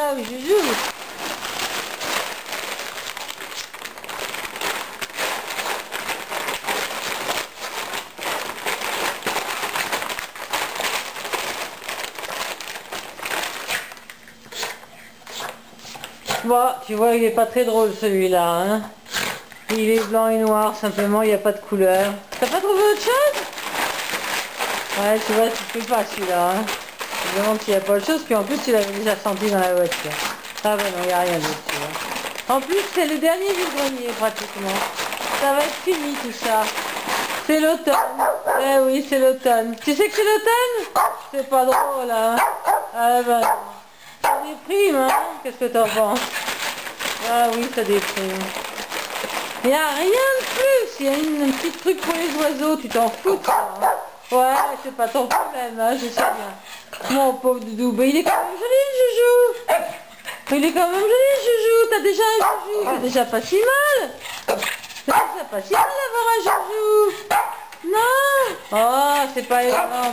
ça, tu vois, il est pas très drôle celui-là. Hein. Il est blanc et noir, simplement, il n'y a pas de couleur. T'as pas trouvé autre chose? Ouais, tu vois, tu peux pas celui-là. Hein je demande s'il n'y a pas autre chose, puis en plus, tu l'avais déjà senti dans la voiture. Ah ben non, il n'y a rien vois. En plus, c'est le dernier du grenier, pratiquement. Ça va être fini, tout ça. C'est l'automne. Eh oui, c'est l'automne. Tu sais que c'est l'automne? C'est pas drôle, hein Ah ben, ça déprime, hein Qu'est-ce que t'en penses? Ah oui, ça déprime. Il n'y a rien de plus. Il y a un petit truc pour les oiseaux. Tu t'en fous, ça, hein Ouais, c'est pas ton problème, hein, je sais bien. Mon pauvre doudou, ben, il est quand même joli, le joujou. Il est quand même joli, le joujou. T'as déjà un joujou. C'est déjà pas si mal. C'est déjà pas si mal d'avoir un joujou. Non. Oh, c'est pas évident.